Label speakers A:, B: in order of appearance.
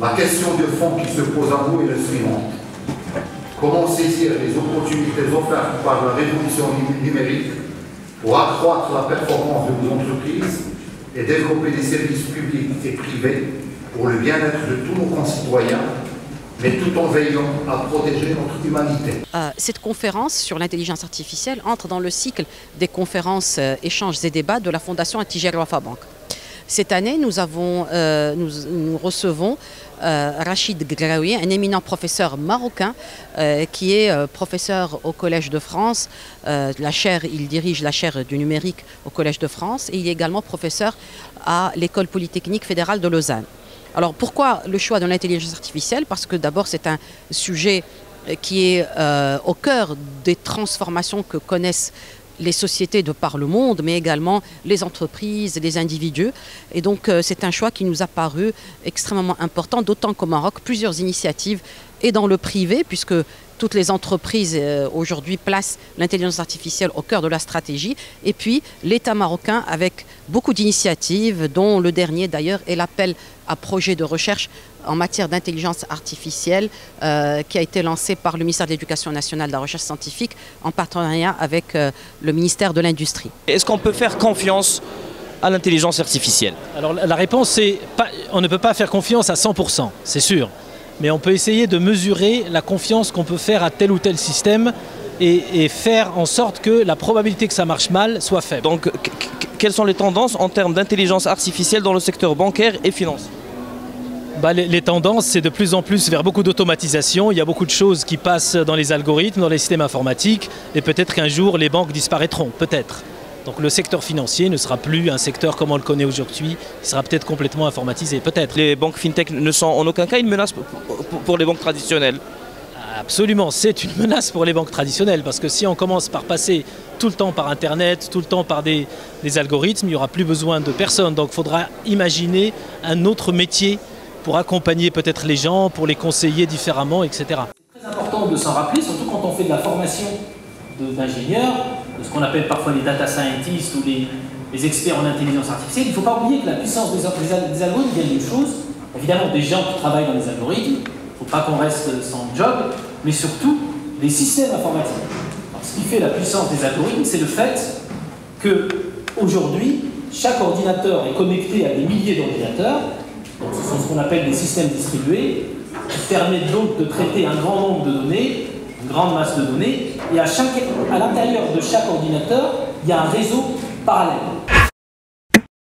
A: La question de fond qui se pose à vous est la suivante. Comment saisir les opportunités offertes par la révolution numérique pour accroître la performance de nos entreprises et développer des services publics et privés pour le bien-être de tous nos concitoyens mais tout en veillant à protéger notre humanité?
B: Euh, cette conférence sur l'intelligence artificielle entre dans le cycle des conférences, euh, échanges et débats de la Fondation Antigel Wafa. Cette année, nous, euh, recevons Rachid Graoui, un éminent professeur marocain qui est professeur au Collège de France. la chaire, il dirige la chaire du numérique au Collège de France et il est également professeur à l'École polytechnique fédérale de Lausanne. Alors pourquoi le choix de l'intelligence artificielle? Parce que d'abord c'est un sujet euh, qui est euh, au cœur des transformations que connaissent les sociétés de par le monde, mais également les entreprises, les individus. Et donc euh, c'est un choix qui nous a paru extrêmement important, d'autant qu'au Maroc, plusieurs initiatives, et dans le privé, puisque toutes les entreprises euh, aujourd'hui placent l'intelligence artificielle au cœur de la stratégie. Et puis l'État marocain avec beaucoup d'initiatives, dont le dernier d'ailleurs est l'appel à projet de recherche en matière d'intelligence artificielle euh, qui a été lancé par le ministère de l'Éducation nationale de la recherche scientifique en partenariat avec euh, le ministère de l'Industrie.
C: Est-ce qu'on peut faire confiance à l'intelligence artificielle?
D: Alors la réponse c'est on ne peut pas faire confiance à 100%, c'est sûr mais on peut essayer de mesurer la confiance qu'on peut faire à tel ou tel système et, faire en sorte que la probabilité que ça marche mal soit faible.
C: Donc quelles sont les tendances en termes d'intelligence artificielle dans le secteur bancaire et financier
D: bah, les, les, tendances, c'est de plus en plus vers beaucoup d'automatisation. Il y a beaucoup de choses qui passent dans les algorithmes, dans les systèmes informatiques, et peut-être qu'un jour les banques disparaîtront, peut-être. Donc le secteur financier ne sera plus un secteur comme on le connaît aujourd'hui, il sera peut-être complètement informatisé, peut-être.
C: Les banques fintech ne sont en aucun cas une menace pour les banques traditionnelles
D: Absolument, c'est une menace pour les banques traditionnelles parce que si on commence par passer tout le temps par Internet, tout le temps par des, des algorithmes, il n'y aura plus besoin de personnes. Donc il faudra imaginer un autre métier pour accompagner peut-être les gens, pour les conseiller différemment, etc.
E: C'est très important de s'en rappeler, surtout quand on fait de la formation d'ingénieurs, ce qu'on appelle parfois les data scientists ou les, experts en intelligence artificielle, il ne faut pas oublier que la puissance des, des, algorithmes vient d'une chose, évidemment des gens qui travaillent dans les algorithmes, il ne faut pas qu'on reste sans job, mais surtout des systèmes informatiques. Ce qui fait la puissance des algorithmes, c'est le fait que aujourd'hui, chaque ordinateur est connecté à des milliers d'ordinateurs, ce sont ce qu'on appelle des systèmes distribués, qui permettent donc de traiter un grand nombre de données une grande masse de données, et à, l'intérieur de chaque ordinateur, il y a un réseau parallèle.